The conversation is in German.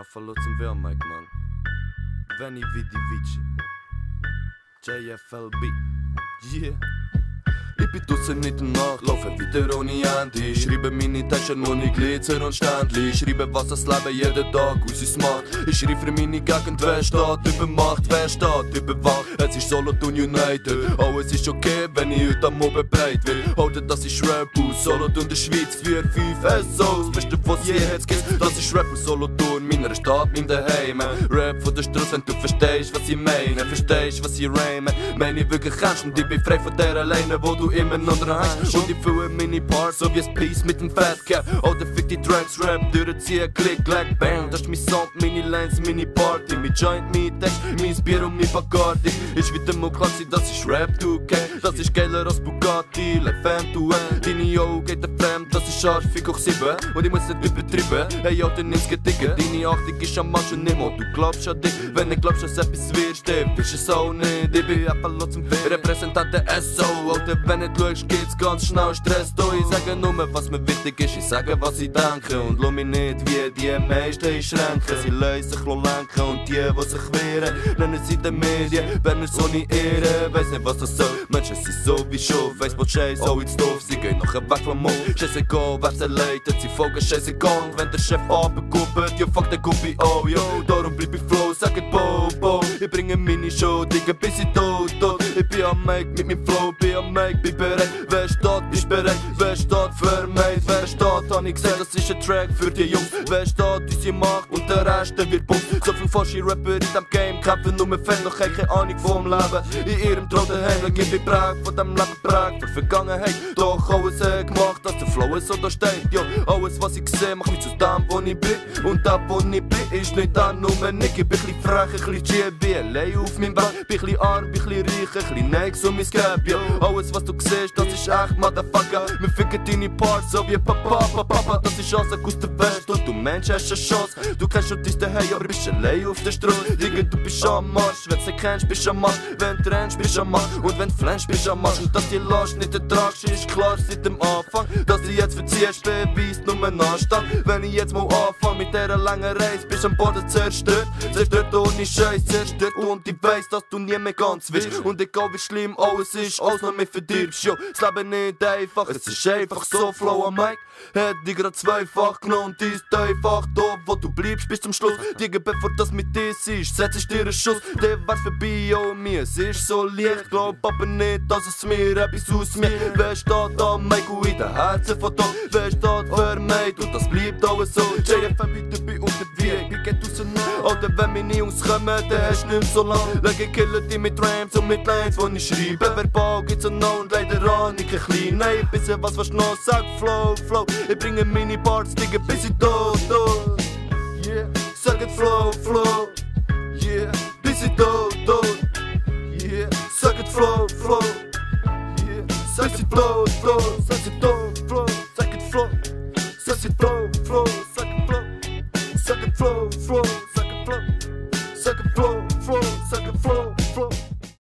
A verlotzen wir Mike, man. Veni vidi vici. JFLB. Yeah. Bin draussen in der Nacht, laufe wieder ohne Handy. Schreibe meine Taschen ohne Glitzer und Ständli. Schreibe, was das Leben jeden Tag aus uns macht. Ich schreibe für meine Gegend, wer steht über Macht, wer steht über Wacht. Es ist Solothurn United, oh es ist okay, wenn ich heute am Oben breit will. Heute, das ist Rap aus Solothurn der Schweiz 4, 5 SOs, beste was je jetzt gibt Das ist Rap aus Solothurn, meiner Stadt, mein Daheim. Rap von der Straße, wenn du verstehst, was ich meine. Verstehst, was ich rhyme. Meine ich wirklich ernst und ich bin frei von der Alleine, wo du immer noch hast Und ich fühle meine Parts, so wie ein Piece mit dem Fatcap Oder fick die Tracks, Rap, durchziehen, klick, klack, bang Das ist mein Song, meine Lines, meine Party. Mein Joint, mein Text, mein Bier und mein Bacardi. Ist wieder mal klar, das ist Rap, du kennst Das ist geiler als Bugatti, Le Femme, du Deine Augen geht der fremd, das ist scharf, ich auch 7 Und ich muss nicht übertreiben, hey, ja, dann nimm's gedicken Deine Achtung ist am Marsch und nimmer, du glaubst an dich. Wenn du glaubst, dass etwas wirst, dann bist du es auch nicht. Ich bin einfach los zum Repräsentant der SO Oder wenn nicht schaust, geht's ganz schnell Stress du Ich sage nur, was mir wichtig ist, ich sage, was ich denke. Und lass mich nicht wie die meisten einschränken Sie lassen sich lenken. Und die, die sich wehren Nennen sie den Medien, wenn es ohne Ehre Weiss nicht, was das soll, Menschen sind sowieso Facebook Chase, oh it's doof, sie gehen nachher weg vom Mund. Scheißegal, wer sie leitet, sie folgen scheißegal. Wenn der Chef abgekuppelt, ja fuck der Guppi, oh yo Darum bleib ich flow, sag it bo, bo. Ich bringe meine Show, Digga, bis ich tot, tot. Ich bin am Make mit meinem Flow, bin am Make, bin bereit? Wer steht, ist bereit, wer steht für mich? Wer steht, hab ich gesagt, das ist ein Track für die Jungs. Wer steht, unsere Macht und der Rest, der wird bumm So viel falsche Rapper in dem Game kämpfen nur mit Fan, doch keine Ahnung vom Leben. In ihrem Traum daheim, gib ich Prag von dem Leben Prag für Vergangenheit. Doch alles hat gemacht, dass der Flow so da steht. Ja, alles was ich sehe, macht mich zu dem, wo ich bin. Und da, wo ich bin, ist nicht da nur Nick Ich bin ein bisschen frech, ein bisschen chill, bin allein auf meinem Bett. Bin ein bisschen arm, bin ein bisschen reich, ein bisschen Next um mein Gap. Ja, alles was du siehst, das ist echt, Motherfucker. Wir ficken deine Parts, so wie Papa, Papa, Papa. Das ist aus der Welt und du Mensch hast eine Chance. Du kennst schon dein daheim, aber bist allein auf der Straße. Digga, du bist am Marsch, wenn du kennst, bist am Marsch Wenn du rennst, bist am Marsch und wenn du flänzt, bist am Marsch Und dass die Last nicht ertragst, ist klar seit dem Anfang Dass du jetzt verziehst, beweist nur einen Anstand. Wenn ich jetzt mal anfange mit dieser langen Reise Bist am Boden zerstört, zerstört ohne Scheiß Zerstört und ich weiss, dass du nie mehr ganz willst Und egal wie schlimm alles ist, alles noch mehr verdirbst Jo, das Leben nicht einfach, es ist einfach so flow am Mike Hätt dich grad zweifach genommen ist einfach da, wo du bleibst bis zum Schluss Digga, bevor das mit dir ist, setz ich dir einen Schuss Der war's vorbei, oh mir, es ist so leicht Glaub aber nicht, dass es mir etwas aus mir Wer steht am Mike und in den Herzen von da Wer steht für mich und das bleibt alles so JFM bitte bei Oder wenn meine Jungs kommen, dann du nicht so lang. Lege killen die mit Rams und mit Lines, wo ich schreibe. Verbal gibt's ein No und leider ich ein klein. Nein, bisschen was was noch, sag Flow, Flow. Ich bringe meine Parts, Digga, bis ich tot, tot